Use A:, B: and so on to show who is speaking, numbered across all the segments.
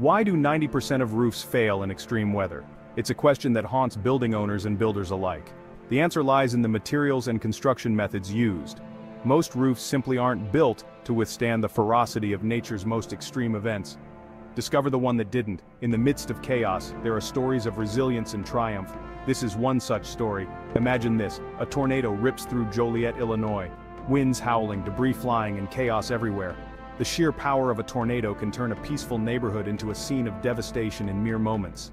A: Why do 90% of roofs fail in extreme weather? It's a question that haunts building owners and builders alike. The answer lies in the materials and construction methods used. Most roofs simply aren't built to withstand the ferocity of nature's most extreme events. Discover the one that didn't. In the midst of chaos, there are stories of resilience and triumph. This is one such story. Imagine this, a tornado rips through Joliet, Illinois. Winds howling, debris flying, and chaos everywhere. The sheer power of a tornado can turn a peaceful neighborhood into a scene of devastation in mere moments.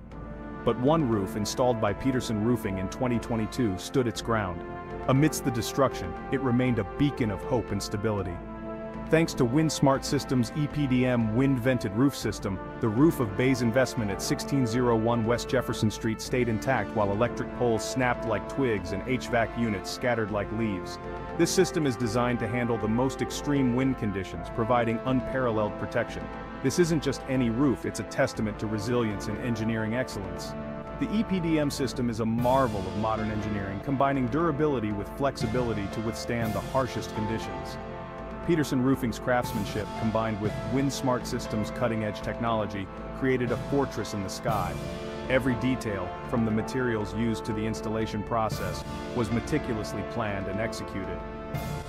A: But one roof installed by Peterson Roofing in 2022 stood its ground. Amidst the destruction, it remained a beacon of hope and stability. Thanks to WindSmart Systems EPDM wind-vented roof system, the roof of Bay's investment at 1601 West Jefferson Street stayed intact while electric poles snapped like twigs and HVAC units scattered like leaves. This system is designed to handle the most extreme wind conditions, providing unparalleled protection. This isn't just any roof, it's a testament to resilience and engineering excellence. The EPDM system is a marvel of modern engineering, combining durability with flexibility to withstand the harshest conditions. Peterson Roofing's craftsmanship, combined with WindSmart Systems' cutting-edge technology, created a fortress in the sky. Every detail, from the materials used to the installation process, was meticulously planned and executed.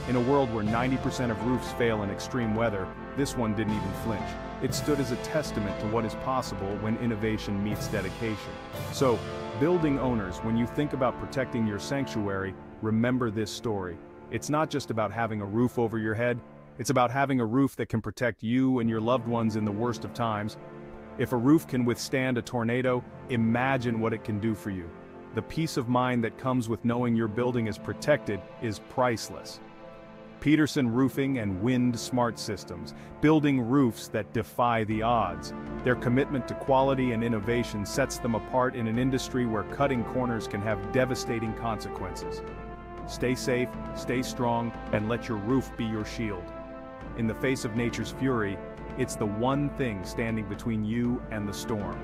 A: In a world where 90% of roofs fail in extreme weather, this one didn't even flinch. It stood as a testament to what is possible when innovation meets dedication. So, building owners, when you think about protecting your sanctuary, remember this story. It's not just about having a roof over your head, it's about having a roof that can protect you and your loved ones in the worst of times. If a roof can withstand a tornado, imagine what it can do for you. The peace of mind that comes with knowing your building is protected is priceless. Peterson Roofing and Wind Smart Systems, building roofs that defy the odds. Their commitment to quality and innovation sets them apart in an industry where cutting corners can have devastating consequences. Stay safe, stay strong, and let your roof be your shield. In the face of nature's fury, it's the one thing standing between you and the storm.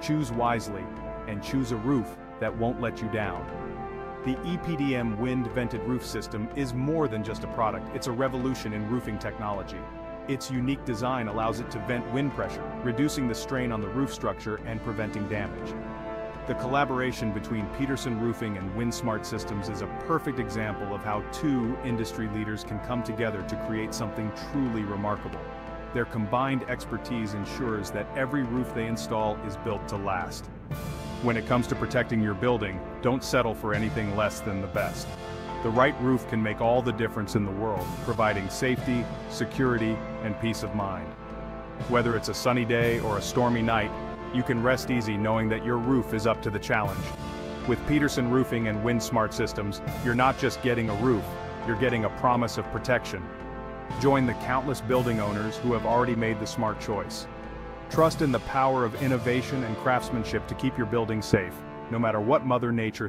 A: Choose wisely, and choose a roof that won't let you down. The EPDM wind-vented roof system is more than just a product, it's a revolution in roofing technology. Its unique design allows it to vent wind pressure, reducing the strain on the roof structure and preventing damage. The collaboration between Peterson Roofing and WindSmart Systems is a perfect example of how two industry leaders can come together to create something truly remarkable. Their combined expertise ensures that every roof they install is built to last. When it comes to protecting your building, don't settle for anything less than the best. The right roof can make all the difference in the world, providing safety, security, and peace of mind. Whether it's a sunny day or a stormy night, you can rest easy knowing that your roof is up to the challenge. With Peterson Roofing and WindSmart Systems, you're not just getting a roof, you're getting a promise of protection. Join the countless building owners who have already made the smart choice. Trust in the power of innovation and craftsmanship to keep your building safe, no matter what Mother Nature